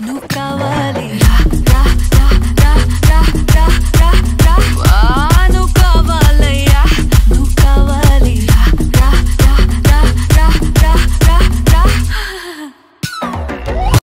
no cavalo.